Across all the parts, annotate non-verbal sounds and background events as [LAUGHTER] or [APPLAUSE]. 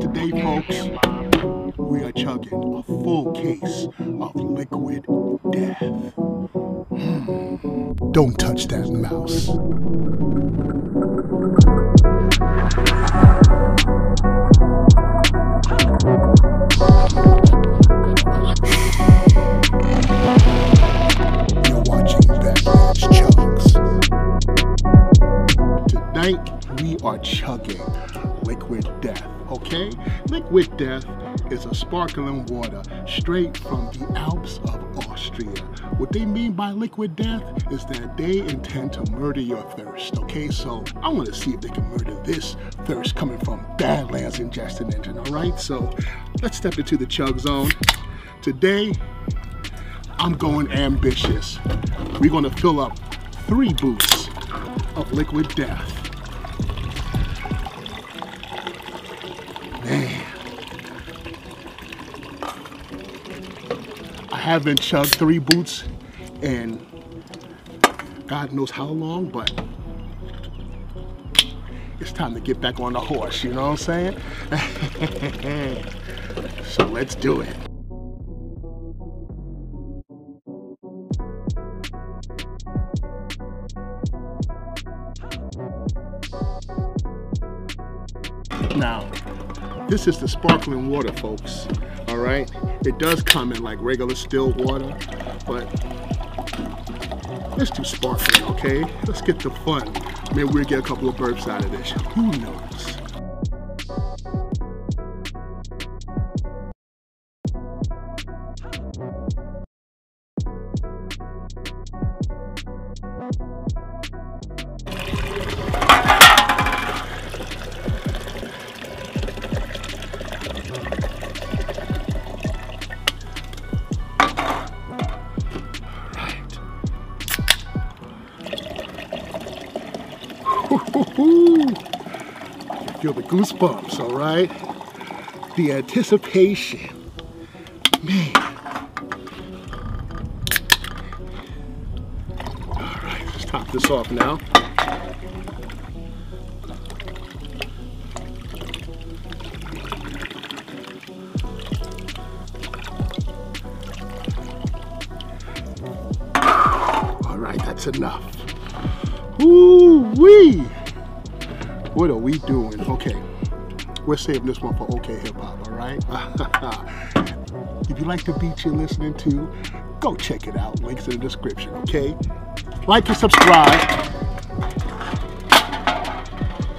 Today, folks, we are chugging a full case of liquid death. Hmm. Don't touch that mouse. You're watching Badlands Chugs. Tonight, we are chugging liquid death, okay? Liquid death is a sparkling water straight from the Alps of Austria. What they mean by liquid death is that they intend to murder your thirst, okay? So I want to see if they can murder this thirst coming from Badlands Ingestion Engine, all right? So let's step into the chug zone. Today, I'm going ambitious. We're gonna fill up three boots of liquid death. I haven't chugged three boots in God knows how long, but it's time to get back on the horse, you know what I'm saying? [LAUGHS] so let's do it. Now, this is the sparkling water, folks. All right, it does come in like regular still water, but let's do sparkling, okay? Let's get the fun. Maybe we'll get a couple of burps out of this. Who knows? The goosebumps, all right? The anticipation. Man. All right, let's top this off now. All right, that's enough. Ooh wee! What are we doing? Okay, we're saving this one for OK Hip Hop, all right? [LAUGHS] if you like the beat you're listening to, go check it out. Links in the description, okay? Like and subscribe.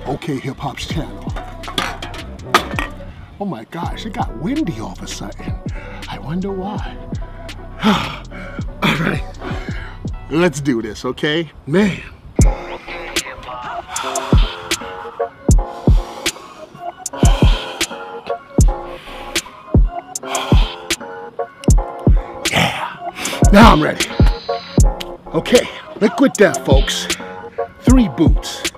OK Hip Hop's channel. Oh my gosh, it got windy all of a sudden. I wonder why. [SIGHS] all right, let's do this, okay? Man. Now I'm ready. Okay, liquid death, folks. Three boots.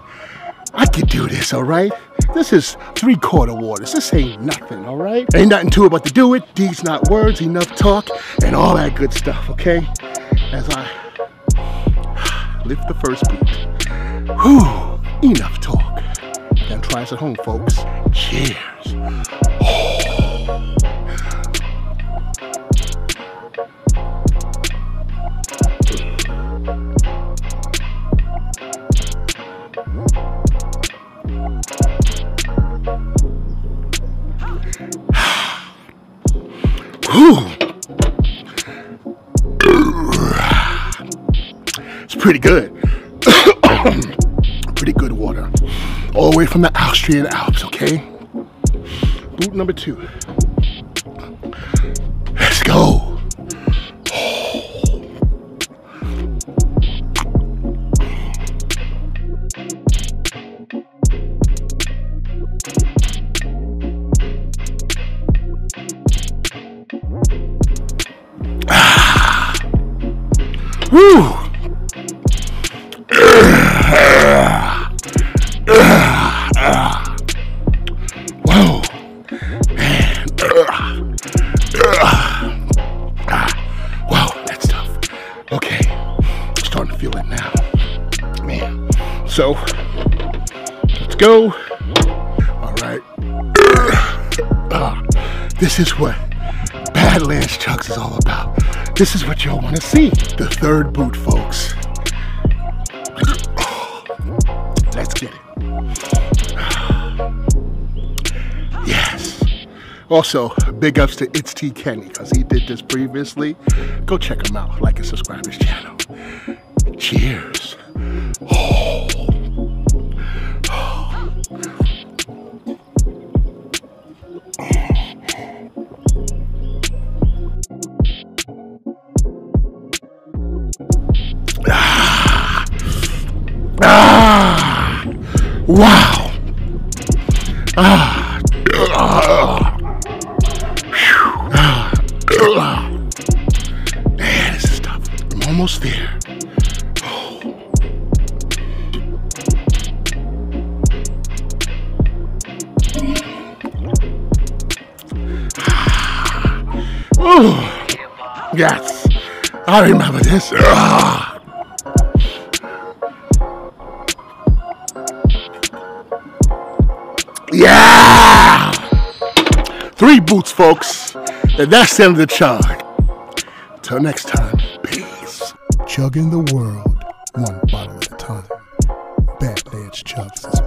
I could do this, all right? This is three quarter waters. This ain't nothing, all right? Ain't nothing to it but to do it. Deeds not words, enough talk, and all that good stuff, okay? As I lift the first boot. Whew, enough talk. Then try us at home, folks. Cheers. Pretty good. [COUGHS] pretty good water. All the way from the Austrian Alps, okay? Boot number two. Let's go. [SIGHS] Ah. Woo! Starting to feel it now. Man. So, let's go. All right. Uh, [CLEARS THROAT] this is what Badlands Chugs is all about. This is what y'all want to see. The third boot, folks. [CLEARS THROAT] Let's get it. [SIGHS] Yes. Also, big ups to It's T Kenny because he did this previously. Go check him out. Like and subscribe his channel. Cheers. [GASPS] Ah, wow. Ah, ah, yes, I remember this. Ah. Yeah! Three boots, folks. And that's the end of the chug. Till next time, peace. Chugging the world, one bottle at a time. Badlands Chugs